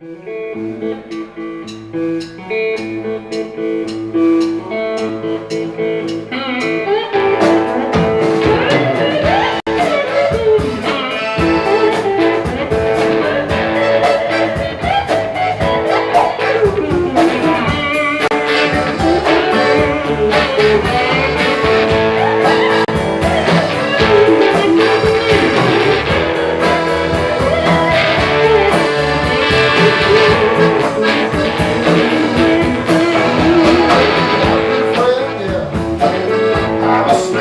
Thank house.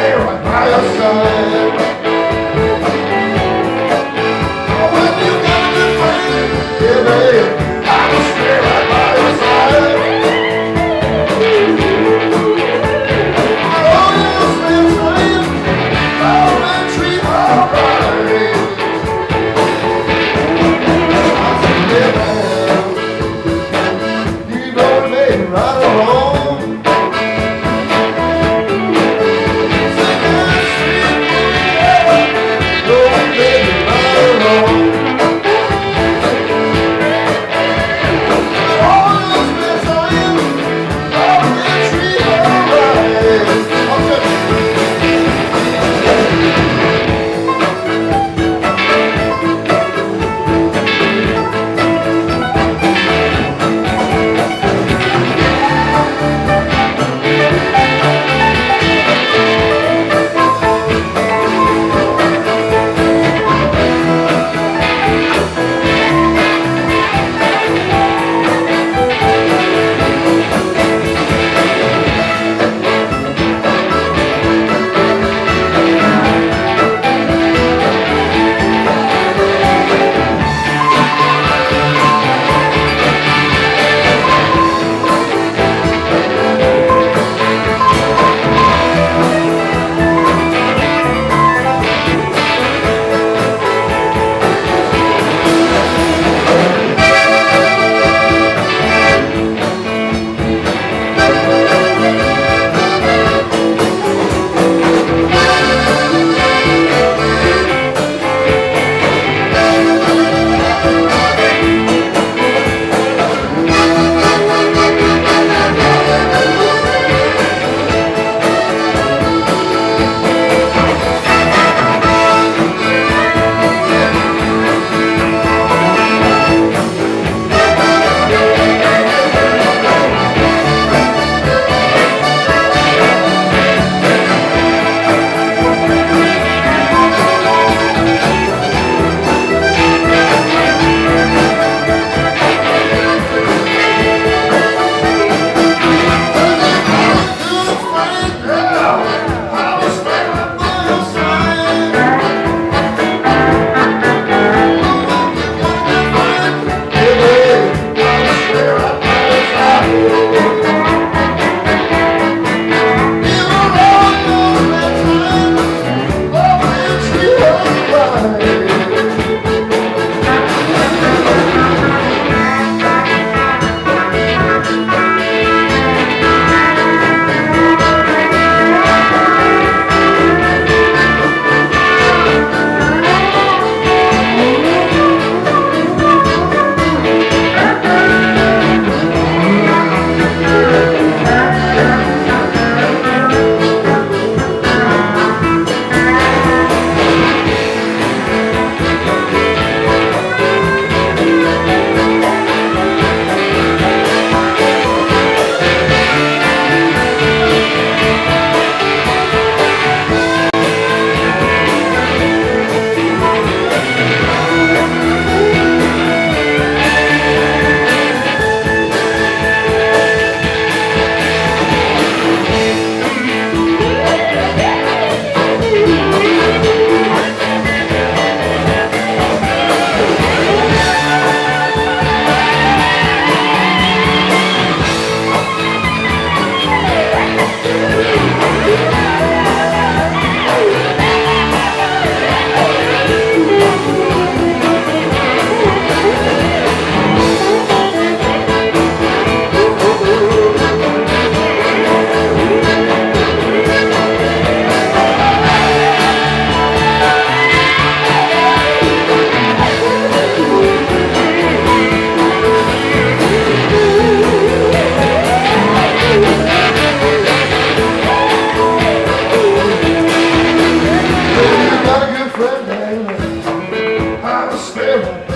sparrow.